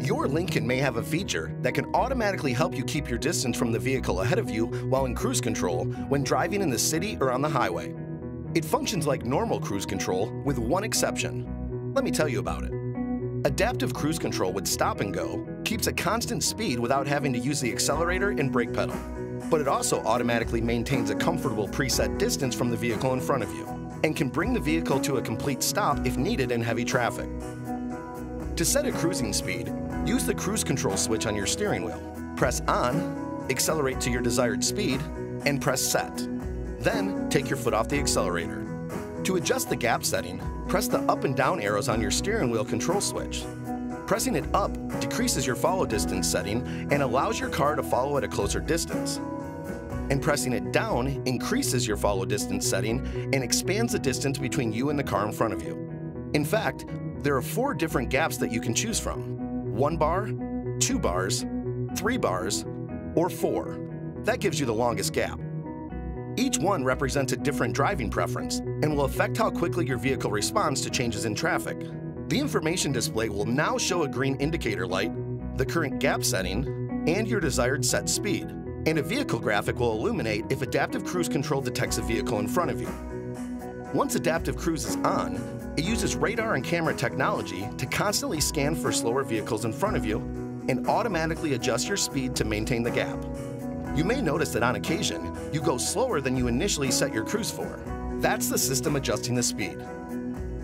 Lincoln may have a feature that can automatically help you keep your distance from the vehicle ahead of you while in cruise control when driving in the city or on the highway. It functions like normal cruise control with one exception. Let me tell you about it. Adaptive cruise control with stop and go keeps a constant speed without having to use the accelerator and brake pedal. But it also automatically maintains a comfortable preset distance from the vehicle in front of you and can bring the vehicle to a complete stop if needed in heavy traffic. To set a cruising speed, use the cruise control switch on your steering wheel. Press on, accelerate to your desired speed, and press set. Then, take your foot off the accelerator. To adjust the gap setting, press the up and down arrows on your steering wheel control switch. Pressing it up decreases your follow distance setting and allows your car to follow at a closer distance. And pressing it down increases your follow distance setting and expands the distance between you and the car in front of you. In fact, there are four different gaps that you can choose from. One bar, two bars, three bars, or four. That gives you the longest gap. Each one represents a different driving preference and will affect how quickly your vehicle responds to changes in traffic. The information display will now show a green indicator light, the current gap setting, and your desired set speed. And a vehicle graphic will illuminate if Adaptive Cruise Control detects a vehicle in front of you. Once Adaptive Cruise is on, it uses radar and camera technology to constantly scan for slower vehicles in front of you and automatically adjust your speed to maintain the gap. You may notice that on occasion, you go slower than you initially set your cruise for. That's the system adjusting the speed.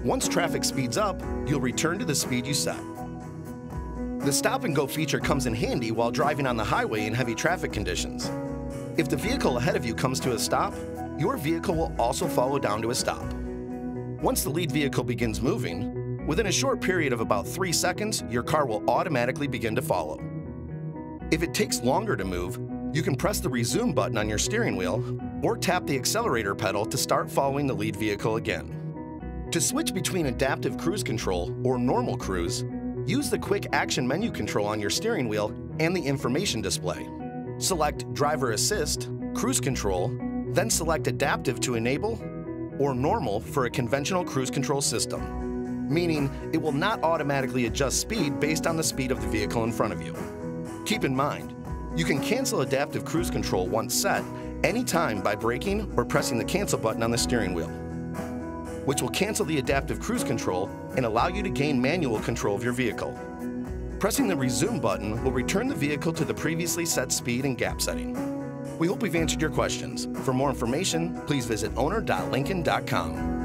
Once traffic speeds up, you'll return to the speed you set. The stop and go feature comes in handy while driving on the highway in heavy traffic conditions. If the vehicle ahead of you comes to a stop, your vehicle will also follow down to a stop. Once the lead vehicle begins moving, within a short period of about three seconds, your car will automatically begin to follow. If it takes longer to move, you can press the resume button on your steering wheel or tap the accelerator pedal to start following the lead vehicle again. To switch between adaptive cruise control or normal cruise, use the quick action menu control on your steering wheel and the information display. Select driver assist, cruise control, then select adaptive to enable or normal for a conventional cruise control system, meaning it will not automatically adjust speed based on the speed of the vehicle in front of you. Keep in mind, you can cancel adaptive cruise control once set anytime by braking or pressing the cancel button on the steering wheel, which will cancel the adaptive cruise control and allow you to gain manual control of your vehicle. Pressing the resume button will return the vehicle to the previously set speed and gap setting. We hope we've answered your questions. For more information, please visit owner.lincoln.com.